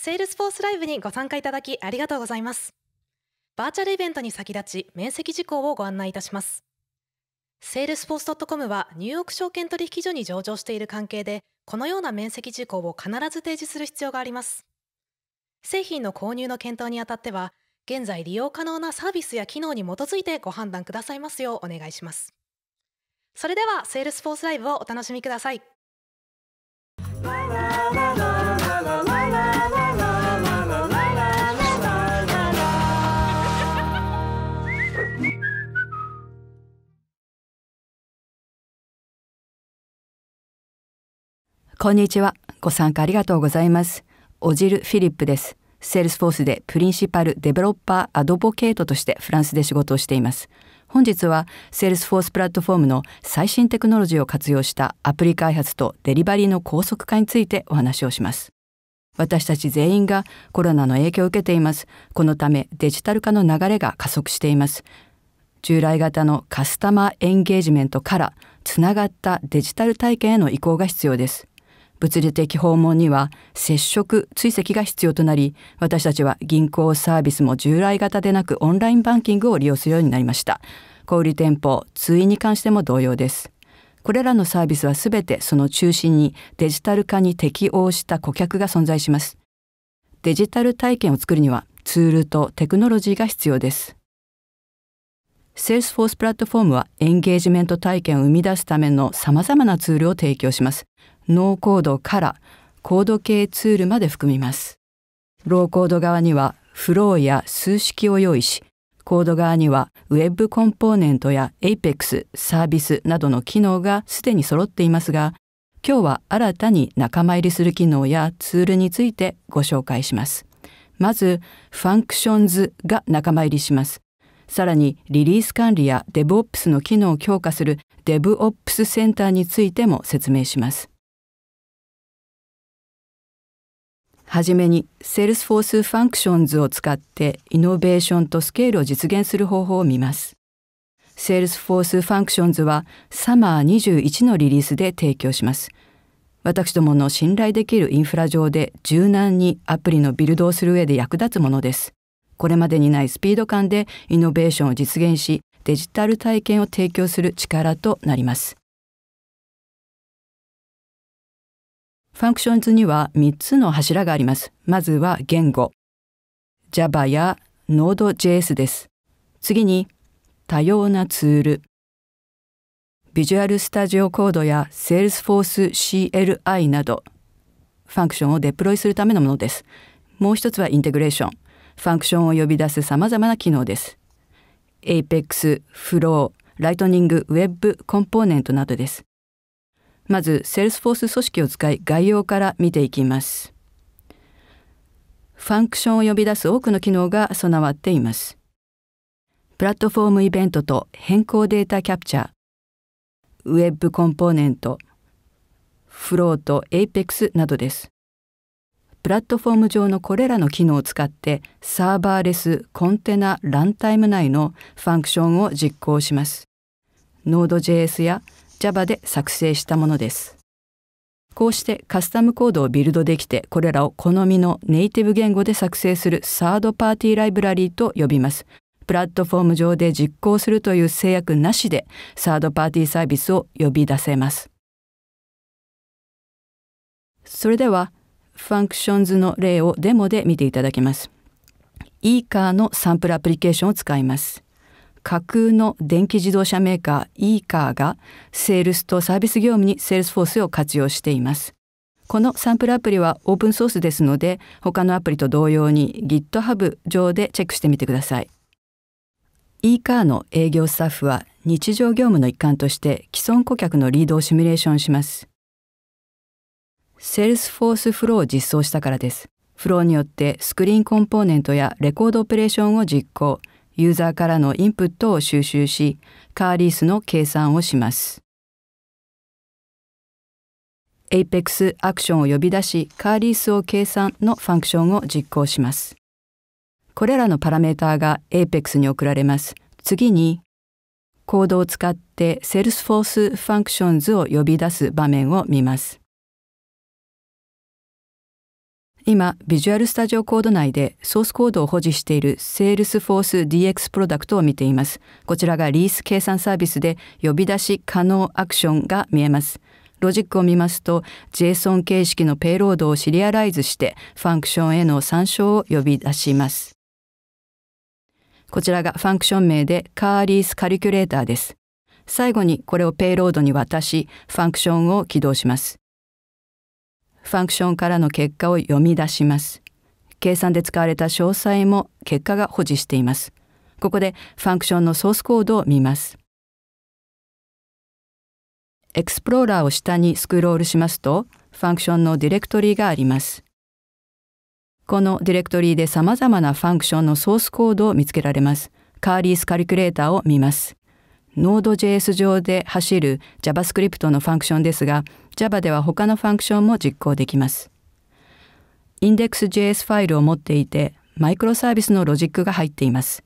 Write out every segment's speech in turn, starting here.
Salesforce Live にご参加いただきありがとうございます。バーチャルイベントに先立ち、免責事項をご案内いたします。 Salesforce.com はニューヨーク証券取引所に上場している関係で、このような免責事項を必ず提示する必要があります。製品の購入の検討にあたっては、現在利用可能なサービスや機能に基づいてご判断くださいますようお願いします。それでは、 Salesforce Live をお楽しみください。こんにちは。ご参加ありがとうございます。オジル・フィリップです。 Salesforce で Principal Developer Advocate としてフランスで仕事をしています。本日は Salesforce プラットフォームの最新テクノロジーを活用したアプリ開発とデリバリーの高速化についてお話をします。私たち全員がコロナの影響を受けています。このためデジタル化の流れが加速しています。従来型のカスタマーエンゲージメントからつながったデジタル体験への移行が必要です。物理的訪問には接触追跡が必要となり私たちは銀行サービスも従来型でなくオンラインバンキングを利用するようになりました。小売店舗通院に関しても同様です。これらのサービスはすべてその中心にデジタル化に適応した顧客が存在します。デジタル体験を作るにはツールとテクノロジーが必要です。Salesforce プラットフォームはエンゲージメント体験を生み出すための様々なツールを提供します。ノーコードからコード系ツールまで含みます。ローコード側にはフローや数式を用意し、コード側には Web コンポーネントや Apex、サービスなどの機能がすでに揃っていますが、今日は新たに仲間入りする機能やツールについてご紹介します。まず、Functions が仲間入りします。さらに、リリース管理や DevOps の機能を強化する DevOps センターについても説明します。はじめに Salesforce Functions を使ってイノベーションとスケールを実現する方法を見ます。Salesforce Functions は Summer21 のリリースで提供します。私どもの信頼できるインフラ上で柔軟にアプリのビルドをする上で役立つものです。これまでにないスピード感でイノベーションを実現し、デジタル体験を提供する力となります。 Functions には3つの柱があります。まずは言語。Java や Node.js です。次に多様なツール。Visual Studio Code や Salesforce CLI など、ファンクションをデプロイするためのものです。もう一つはインテグレーション。ファンクションを呼び出す様々な機能です。Apex、Flow、Lightning Web コンポーネントなどです。まず、Salesforce 組織を使い概要から見ていきます。ファンクションを呼び出す多くの機能が備わっています。プラットフォームイベントと変更データキャプチャー、ウェブコンポーネント、 Flow と、Apex などです。プラットフォーム上のこれらの機能を使ってサーバーレスコンテナランタイム内のファンクションを実行します。Node.js や Java で作成したものです。こうしてカスタムコードをビルドできてこれらを好みのネイティブ言語で作成するサードパーティーライブラリーと呼びます。プラットフォーム上で実行するという制約なしでサードパーティーサービスを呼び出せます。それでは Functions の例をデモで見ていただきます。e カーのサンプルアプリケーションを使います。架空の電気自動車メーカー e カーがセールスとサービス業務に Salesforce を活用しています。このサンプルアプリはオープンソースですので他のアプリと同様に GitHub 上でチェックしてみてください。e カーの営業スタッフは日常業務の一環として既存顧客のリードをシミュレーションします。Salesforce Flow を実装したからです。フローによってスクリーンコンポーネントやレコードオペレーションを実行、ユーザーからのインプットを収集し、カーリースの計算をします。Apex アクションを呼び出し、カーリースを計算のファンクションを実行します。これらのパラメーターが Apex に送られます。次に、コードを使って Salesforce Functions を呼び出す場面を見ます。今、 Visual Studio Code 内でソースコードを保持している Salesforce DX プロダクトを見ています。こちらがリース計算サービスで呼び出し可能アクションが見えます。ロジックを見ますと JSON 形式のペイロードをシリアライズしてファンクションへの参照を呼び出します。こちらがファンクション名で Car Lease Calculator です。最後にこれをペイロードに渡しファンクションを起動します。ファンクションからの結果を読み出します。計算で使われた詳細も結果が保持しています。ここでファンクションのソースコードを見ます。エクスプローラーを下にスクロールしますと、ファンクションのディレクトリがあります。このディレクトリで様々なファンクションのソースコードを見つけられます。 Car Lease Calculator を見ます。Node.js 上で走る JavaScript のファンクションですが、Java では他のファンクションも実行できます。Index.js ファイルを持っていて、マイクロサービスのロジックが入っています。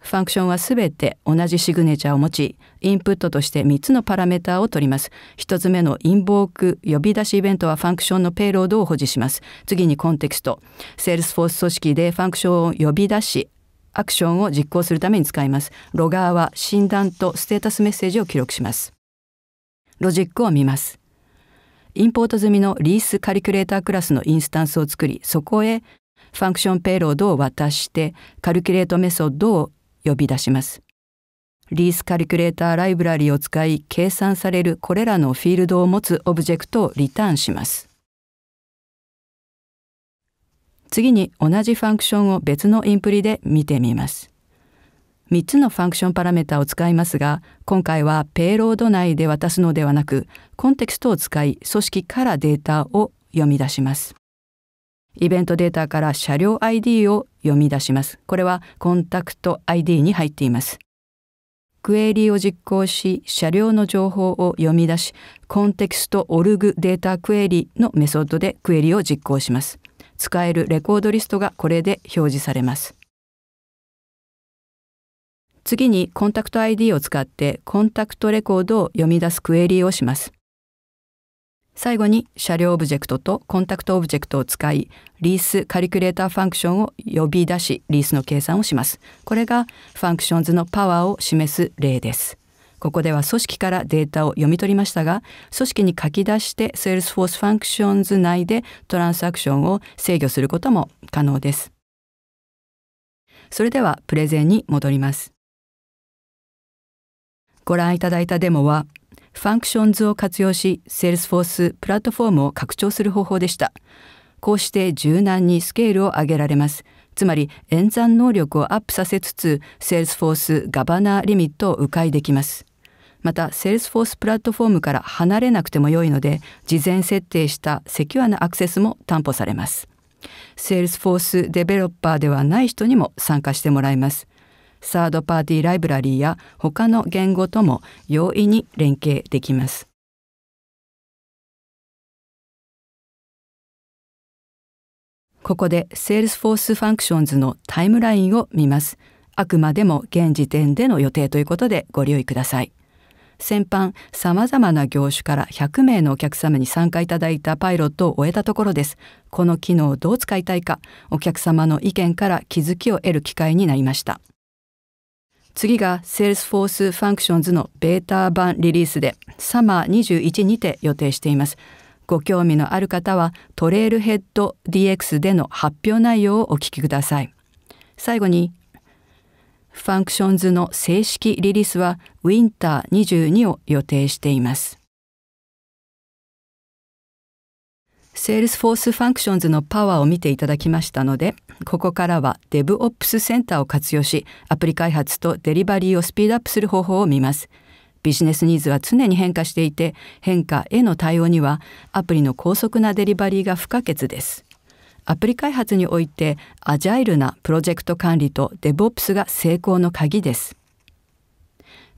ファンクションはすべて同じシグネチャーを持ち、インプットとして3つのパラメータを取ります。1つ目の invoke、呼び出しイベントはファンクションのペイロードを保持します。次にコンテクスト。Salesforce 組織でファンクションを呼び出し、アクションを実行するために使います。ロガーは診断とステータスメッセージを記録します。ロジックを見ます。インポート済みの Lease Calculator クラスのインスタンスを作り、そこへファンクションペイロードを渡して、 calculate メソッドを呼び出します。 Lease Calculator ライブラリを使い計算されるこれらのフィールドを持つオブジェクトをリターンします。次に同じファンクションを別のインプリで見てみます。3つのファンクションパラメータを使いますが、今回はペイロード内で渡すのではなく、コンテクストを使い組織からデータを読み出します。イベントデータから車両 ID を読み出します。これはコンタクト ID に入っています。クエリを実行し、車両の情報を読み出し、 context org data query のメソッドでクエリを実行します。使えるレコードリストがこれで表示されます。次にコンタクト ID を使ってコンタクトレコードを読み出すクエリをします。最後に車両オブジェクトとコンタクトオブジェクトを使い、 Lease Calculator ファンクションを呼び出し、リースの計算をします。これが Functions のパワーを示す例です。ここでは組織からデータを読み取りましたが、組織に書き出して Salesforce Functions 内でトランスアクションを制御することも可能です。それではプレゼンに戻ります。ご覧いただいたデモは Functions を活用し、Salesforce プラットフォームを拡張する方法でした。こうして柔軟にスケールを上げられます。つまり演算能力をアップさせつつ、Salesforce governor limit を迂回できます。また、Salesforce プラットフォームから離れなくても良いので、事前設定したセキュアなアクセスも担保されます。Salesforce デベロッパーではない人にも参加してもらいます。サードパーティーライブラリーや他の言語とも容易に連携できます。ここで Salesforce Functions のタイムラインを見ます。あくまでも現時点での予定ということでご留意ください。先般、様々な業種から100名のお客様に参加いただいたパイロットを終えたところです。この機能をどう使いたいか、お客様の意見から気づきを得る機会になりました。次が Salesforce Functions のベータ版リリースでサマー21にて予定しています。ご興味のある方はトレールヘッド DX での発表内容をお聞きください。最後に Functions の正式リリースは Winter22 を予定しています。Salesforce Functions のパワーを見ていただきましたので、ここからは DevOps センターを活用し、アプリ開発とデリバリーをスピードアップする方法を見ます。ビジネスニーズは常に変化していて、変化への対応にはアプリの高速なデリバリーが不可欠です。アプリ開発においてアジャイルなプロジェクト管理と DevOps が成功の鍵です。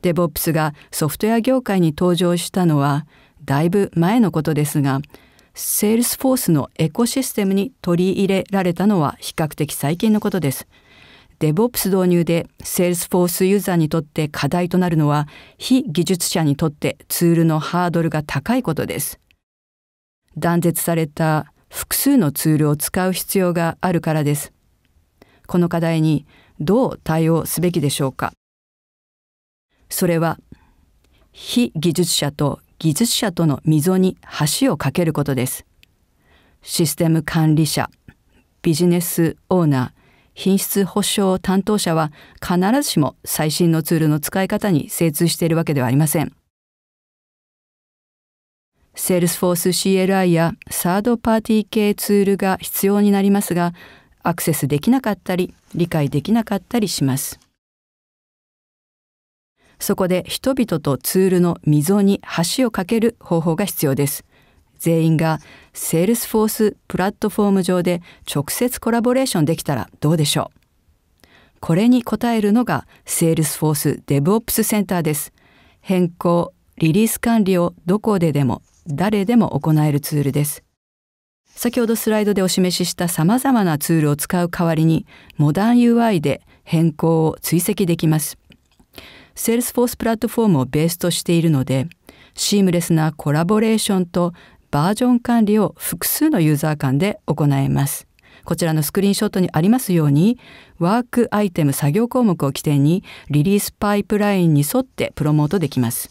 DevOps がソフトウェア業界に登場したのはだいぶ前のことですが、 Salesforce のエコシステムに取り入れられたのは比較的最近のことです。DevOps 導入で Salesforce ユーザーにとって課題となるのは非技術者にとってツールのハードルが高いことです。断絶された複数のツールを使う必要があるからです。この課題にどう対応すべきでしょうかそれは非技術者と技術者との溝に橋を架けることです。システム管理者、ビジネスオーナー、品質保証担当者は必ずしも最新のツールの使い方に精通しているわけではありません。Salesforce CLI やサードパーティー系ツールが必要になりますが、アクセスできなかったり、理解できなかったりします。そこで人々とツールの溝に橋を架ける方法が必要です。全員が Salesforce プラットフォーム上で直接コラボレーションできたらどうでしょうこれに応えるのが Salesforce DevOps センターです。変更、リリース管理をどこででも誰でも行えるツールです。先ほどスライドでお示しした様々なツールを使う代わりに、モダン UI で変更を追跡できます。Salesforce プラットフォームをベースとしているので、シームレスなコラボレーションとバージョン管理を複数のユーザー間で行えます。こちらのスクリーンショットにありますように、ワークアイテム作業項目を起点にリリースパイプラインに沿ってプロモートできます。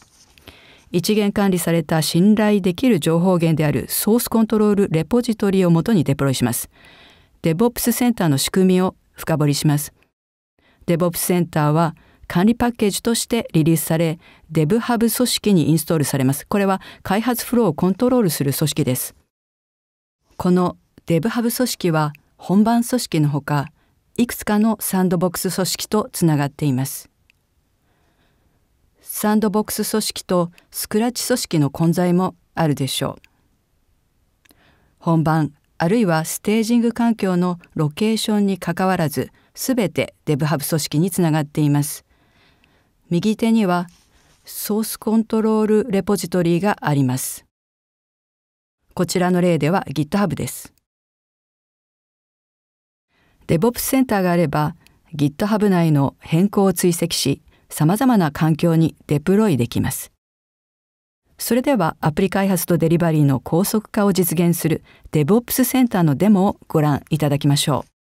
一元管理された信頼できる情報源であるソースコントロールレポジトリをもとにデプロイします。DevOps センターの仕組みを深掘りします。DevOps センターは管理パッケージとしてリリースされ、DevHub 組織にインストールされます。これは開発フローをコントロールする組織です。この DevHub 組織は本番組織のほか、いくつかのサンドボックス組織とつながっています。サンドボックス組織とスクラッチ組織の混在もあるでしょう。本番あるいはステージング環境のロケーションにかかわらずすべてデブハブ組織につながっています。右手にはソースコントロールレポジトリがあります。こちらの例では GitHub です。DevOps センターがあれば GitHub 内の変更を追跡し、様々な環境にデプロイできます。それではアプリ開発とデリバリーの高速化を実現する DevOps センターのデモをご覧いただきましょう。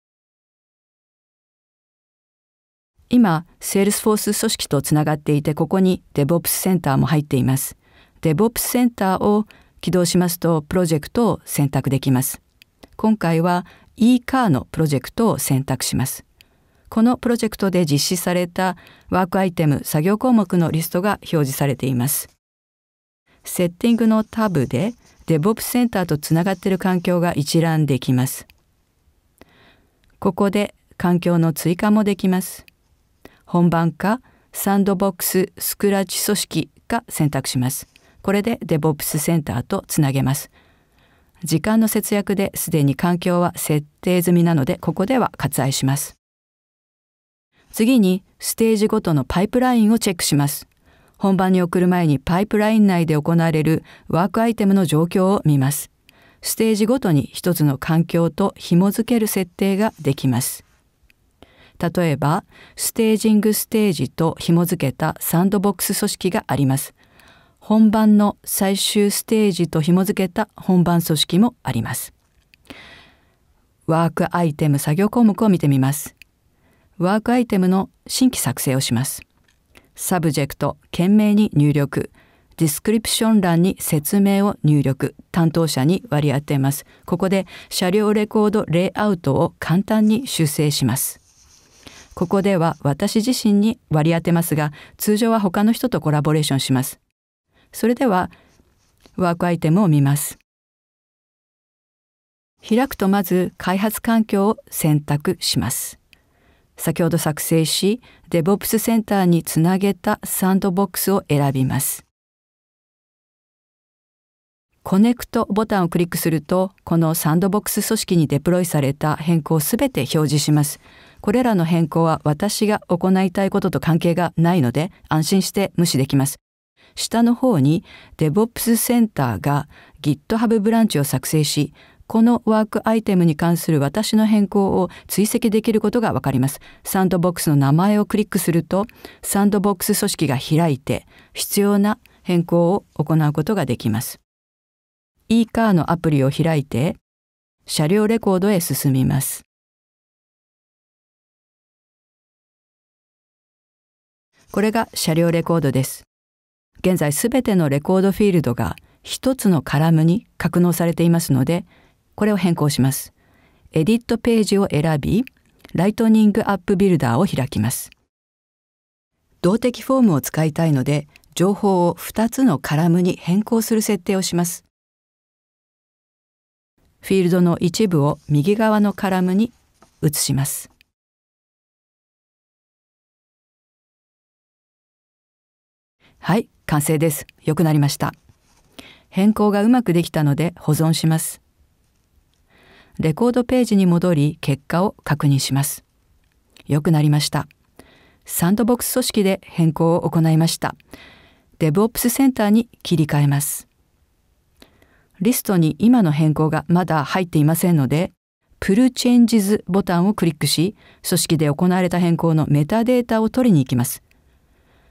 今、Salesforce 組織とつながっていて、ここに DevOps センターも入っています。DevOps センターを起動しますと、プロジェクトを選択できます。今回は eCar のプロジェクトを選択します。このプロジェクトで実施されたワークアイテム作業項目のリストが表示されています。セッティングのタブで DevOps センターとつながっている環境が一覧できます。ここで環境の追加もできます。本番かサンドボックススクラッチ組織か選択します。これで DevOps センターとつなげます。時間の節約ですでに環境は設定済みなのでここでは割愛します。次にステージごとのパイプラインをチェックします。本番に送る前にパイプライン内で行われるワークアイテムの状況を見ます。ステージごとに一つの環境と紐付ける設定ができます。例えば、ステージングステージと紐付けたサンドボックス組織があります。本番の最終ステージと紐付けた本番組織もあります。ワークアイテム作業項目を見てみます。ワークアイテムの新規作成をします。サブジェクト、件名に入力。ディスクリプション欄に説明を入力。担当者に割り当てます。ここで車両レコードレイアウトを簡単に修正します。ここでは私自身に割り当てますが、通常は他の人とコラボレーションします。それでは、ワークアイテムを見ます。開くとまず開発環境を選択します。先ほど作成し、DevOps センターにつなげたサンドボックスを選びます。コネクトボタンをクリックすると、このサンドボックス組織にデプロイされた変更をすべて表示します。これらの変更は私が行いたいことと関係がないので安心して無視できます。下の方に DevOps センターが GitHub ブランチを作成し、このワークアイテムに関する私の変更を追跡できることがわかります。サンドボックスの名前をクリックすると、サンドボックス組織が開いて、必要な変更を行うことができます。eCar のアプリを開いて、車両レコードへ進みます。これが車両レコードです。現在すべてのレコードフィールドが一つのカラムに格納されていますので、これを変更します。エディットページを選び、ライトニングアップビルダーを開きます。動的フォームを使いたいので、情報を2つのカラムに変更する設定をします。フィールドの一部を右側のカラムに移します。はい、完成です。良くなりました。変更がうまくできたので保存します。レコードページに戻り結果を確認します。良くなりました。サンドボックス組織で変更を行いました。DevOps センターに切り替えます。リストに今の変更がまだ入っていませんので、プルチェンジズボタンをクリックし、組織で行われた変更のメタデータを取りに行きます。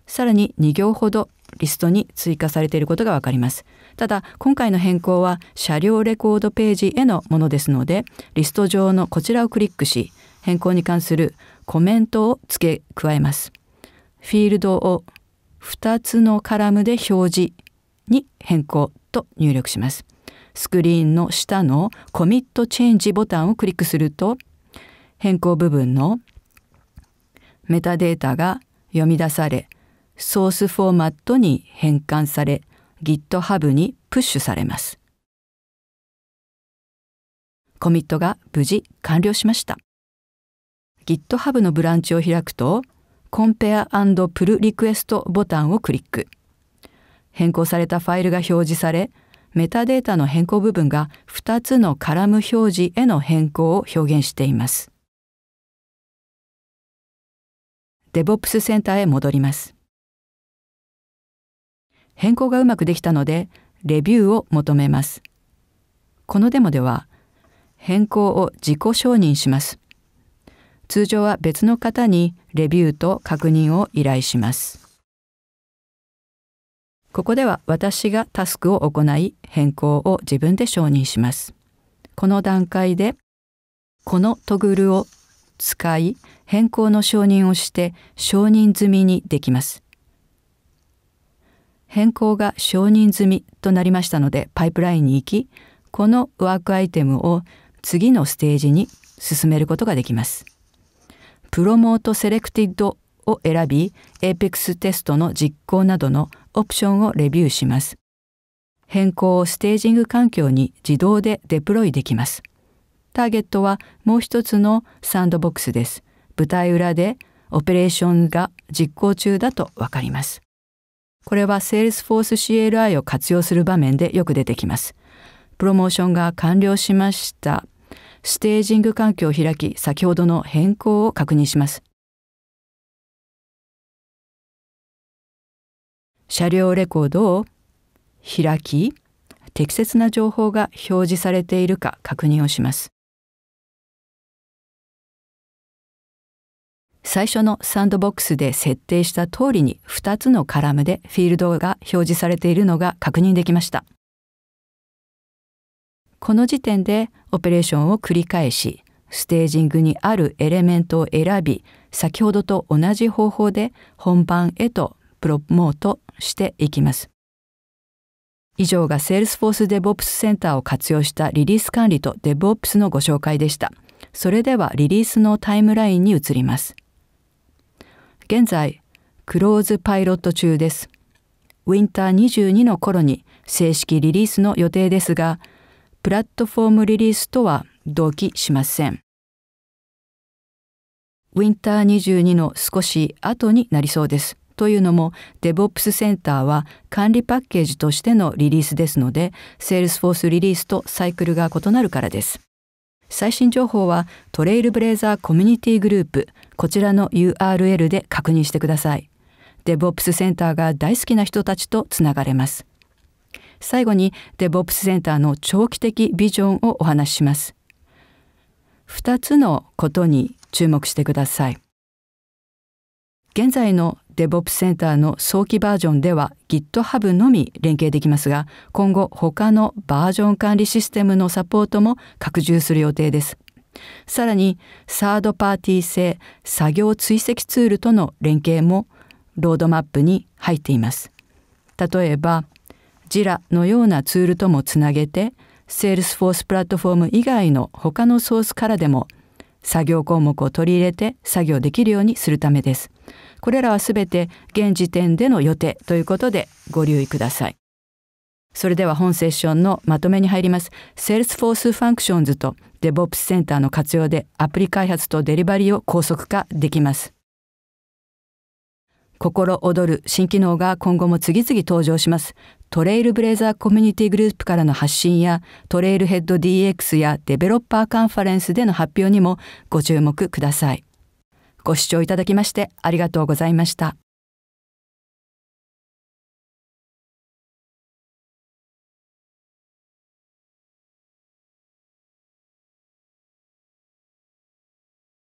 さらに2行ほどリストに追加されていることがわかります。ただ、今回の変更は車両レコードページへのものですので、リスト上のこちらをクリックし、変更に関するコメントを付け加えます。フィールドを2つのカラムで表示に変更と入力します。スクリーンの下のコミットチェンジボタンをクリックすると、変更部分のメタデータが読み出され、ソースフォーマットに変換され GitHub にプッシュされます。コミットが無事完了しました。GitHub のブランチを開くと Compare and Pull Request ボタンをクリック。変更されたファイルが表示され、メタデータの変更部分が2つのカラム表示への変更を表現しています。DevOps センターへ戻ります。変更がうまくできたので、レビューを求めます。このデモでは、変更を自己承認します。通常は別の方にレビューと確認を依頼します。ここでは私がタスクを行い変更を自分で承認します。この段階でこのトグルを使い変更の承認をして承認済みにできます。変更が承認済みとなりましたのでパイプラインに行きこのワークアイテムを次のステージに進めることができます。 Promote Selected を選び Apex テストの実行などのオプションをレビューします。変更をステージング環境に自動でデプロイできます。ターゲットはもう一つのサンドボックスです。舞台裏でオペレーションが実行中だとわかります。これは Salesforce CLI を活用する場面でよく出てきます。プロモーションが完了しました。ステージング環境を開き、先ほどの変更を確認します。車両レコードを開き、適切な情報が表示されているか確認をします。最初のサンドボックスで設定した通りに2つのカラムでフィールドが表示されているのが確認できました。この時点でオペレーションを繰り返し、ステージングにあるエレメントを選び、先ほどと同じ方法で本番へとプロモートしていきます。以上が Salesforce DevOps センターを活用したリリース管理と DevOps のご紹介でした。それではリリースのタイムラインに移ります。現在、クローズパイロット中です。ウィンター22の頃に正式リリースの予定ですが、プラットフォームリリースとは同期しません。ウィンター22の少し後になりそうです。というのも DevOps センターは管理パッケージとしてのリリースですので Salesforce リリースとサイクルが異なるからです。最新情報はトレイルブレイザーコミュニティグループこちらの URL で確認してください。DevOps センターが大好きな人たちとつながれます。最後に DevOps センターの長期的ビジョンをお話しします。2つのことに注目してください。現在の DevOps センターの早期バージョンでは GitHub のみ連携できますが、今後他のバージョン管理システムのサポートも拡充する予定です。さらに、サードパーティー製作業追跡ツールとの連携もロードマップに入っています。例えば、JIRA のようなツールともつなげて、Salesforce プラットフォーム以外の他のソースからでも作業項目を取り入れて作業できるようにするためです。これらはすべて現時点での予定ということでご留意ください。それでは本セッションのまとめに入ります。Salesforce Functions と DevOps センターの活用でアプリ開発とデリバリーを高速化できます。心躍る新機能が今後も次々登場します。トレイルブレイザーコミュニティグループからの発信やトレイルヘッド DX やデベロッパーカンファレンスでの発表にもご注目ください。ご視聴いただきましてありがとうございました。